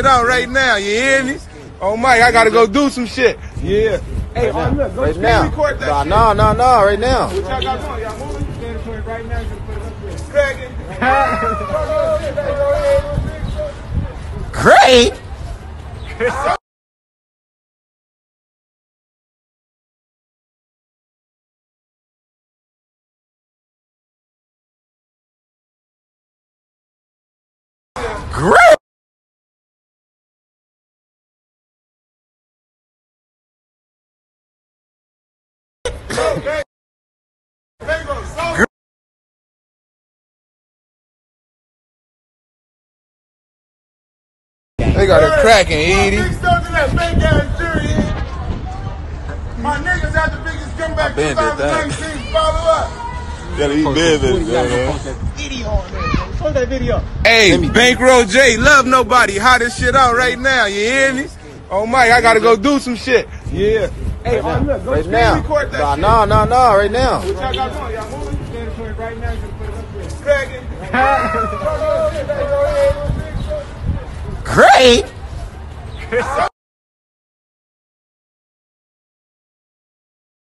It out right now, you hear me? Oh Mike, I gotta go do some shit. Yeah. Hey, oh, look, go Right screen now. record that Nah, shit. nah, nah, nah, right now. What y'all got going? Y'all moving? right now. Cracking. Great. Great. They got it cracking, Edie. My niggas had the biggest comeback been did that. 2019. Follow up. Gotta eat business, man. Post that video. Hey, Bankroll J, love nobody. Hot as shit out right now. You hear me? Oh Mike, I gotta go do some shit. Yeah. Hey, oh, look, go Right now. record that Nah, shit. nah, nah, nah, right now. What y'all got going? Y'all moving? Right now, you can put it up there. Cracking. Great.